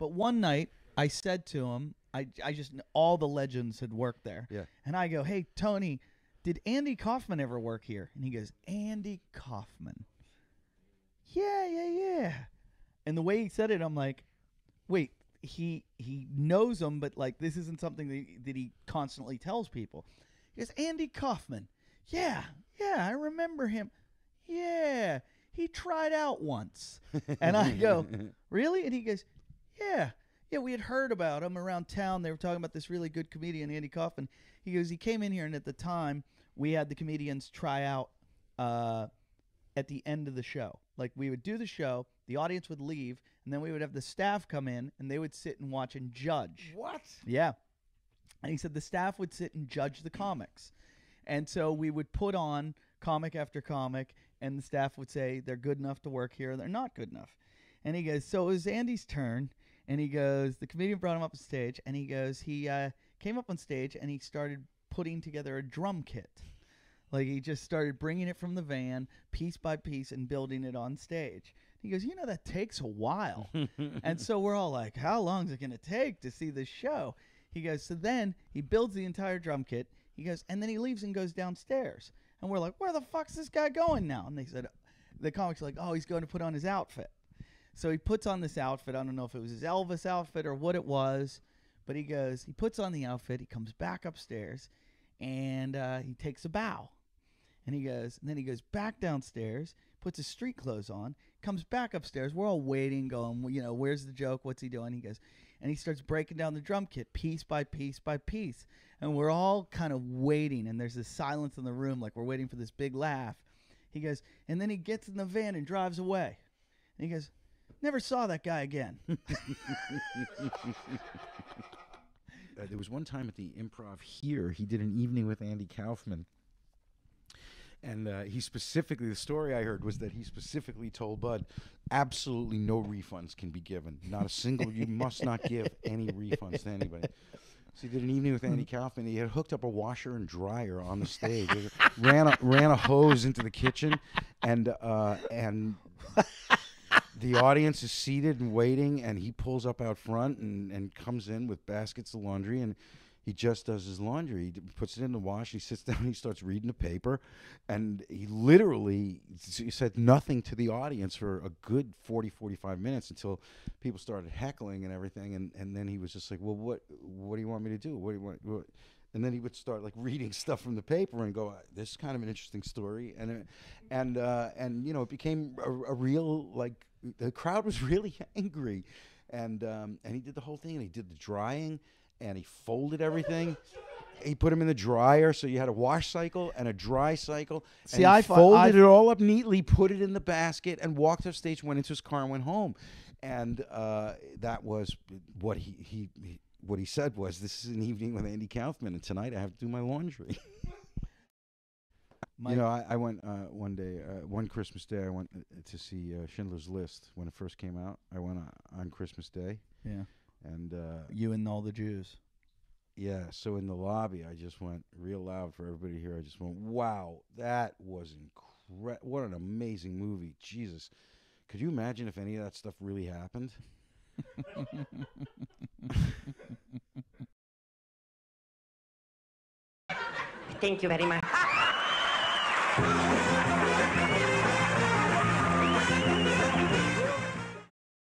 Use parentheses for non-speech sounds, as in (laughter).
But one night, I said to him, I, I just all the legends had worked there. Yeah. And I go, hey Tony, did Andy Kaufman ever work here? And he goes, Andy Kaufman. Yeah, yeah, yeah. And the way he said it, I'm like, wait, he he knows him, but like this isn't something that he, that he constantly tells people. He goes, Andy Kaufman. Yeah, yeah, I remember him. Yeah, he tried out once. And I go, (laughs) really? And he goes, yeah, yeah. We had heard about him around town. They were talking about this really good comedian, Andy Kaufman. He goes, he came in here, and at the time, we had the comedians try out uh, at the end of the show. Like we would do the show, the audience would leave, and then we would have the staff come in, and they would sit and watch and judge. What? Yeah. And he said the staff would sit and judge the comics. And so we would put on comic after comic, and the staff would say they're good enough to work here, they're not good enough. And he goes, So it was Andy's turn. And he goes, The comedian brought him up on stage, and he goes, He uh, came up on stage and he started putting together a drum kit. Like he just started bringing it from the van piece by piece and building it on stage. He goes, You know, that takes a while. and (laughs) so we're all like, How long is it going to take to see this show? He goes, So then he builds the entire drum kit. He goes, And then he leaves and goes downstairs. And we're like, Where the fuck's this guy going now? And they said, The comics are like, Oh, he's going to put on his outfit. So he puts on this outfit. I don't know if it was his Elvis outfit or what it was, but he goes, he puts on the outfit. He comes back upstairs, and uh, he takes a bow, and he goes, and then he goes back downstairs, puts his street clothes on, comes back upstairs. We're all waiting, going, you know, where's the joke? What's he doing? He goes, and he starts breaking down the drum kit piece by piece by piece, and we're all kind of waiting, and there's this silence in the room, like we're waiting for this big laugh. He goes, and then he gets in the van and drives away, and he goes, never saw that guy again. (laughs) Uh, there was one time at the improv here, he did an evening with Andy Kaufman. And uh, he specifically, the story I heard was that he specifically told Bud, absolutely no refunds can be given. Not a single, you must not give any refunds to anybody. So he did an evening with Andy Kaufman. He had hooked up a washer and dryer on the stage, ran a, ran a hose into the kitchen, and uh, and the audience is seated and waiting, and he pulls up out front and, and comes in with baskets of laundry, and he just does his laundry. He puts it in the wash. He sits (laughs) down. He starts reading the paper, and he literally said nothing to the audience for a good 40, 45 minutes until people started heckling and everything. And, and then he was just like, "Well, what what do you want me to do? What do you want?" What? And then he would start like reading (laughs) stuff from the paper and go, "This is kind of an interesting story," and and uh, and you know it became a, a real like the crowd was (laughs) really angry, and um, and he did the whole thing and he did the drying and he folded everything. He put them in the dryer, so you had a wash cycle and a dry cycle. See, and he I folded I- it all up neatly, put it in the basket, and walked off stage, went into his car, and went home. And uh, that was what he, he he what he said was, "This is an evening with Andy Kaufman, and tonight I have to do my laundry." (laughs) My- you know, I, I went uh, one day, uh, one Christmas day, I went uh, to see uh, Schindler's List when it first came out. I went on, on Christmas Day, yeah, and uh, you and all the Jews. yeah, so in the lobby, I just went real loud for everybody here. I just went, "Wow, that was incredible! What an amazing movie! Jesus, could you imagine if any of that stuff really happened?" (laughs) Thank you very much.